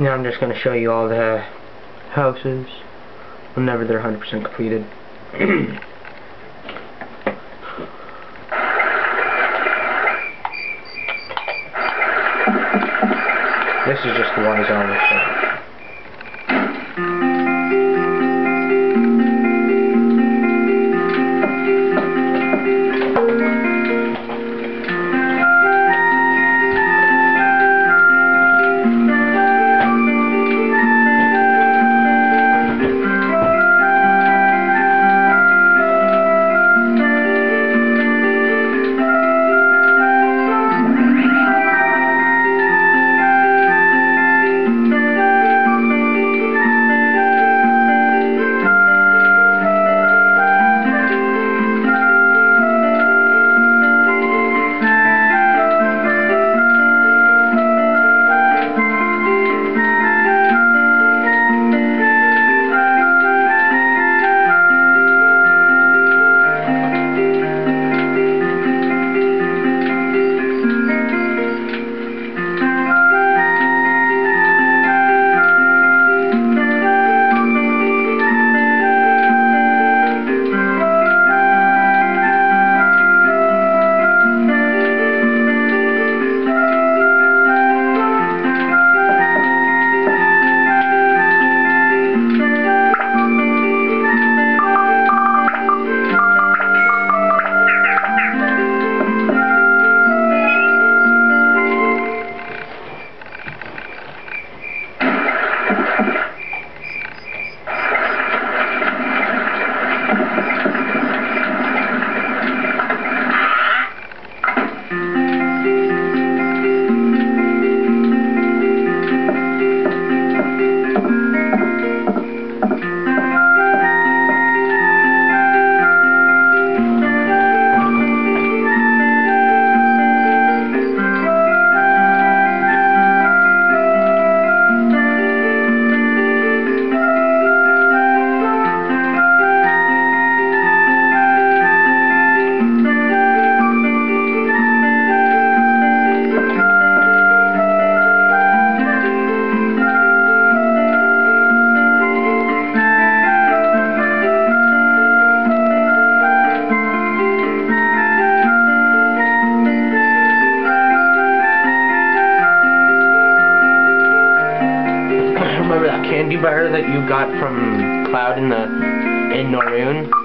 Now I'm just going to show you all the houses whenever they're 100% completed. this is just the ones on the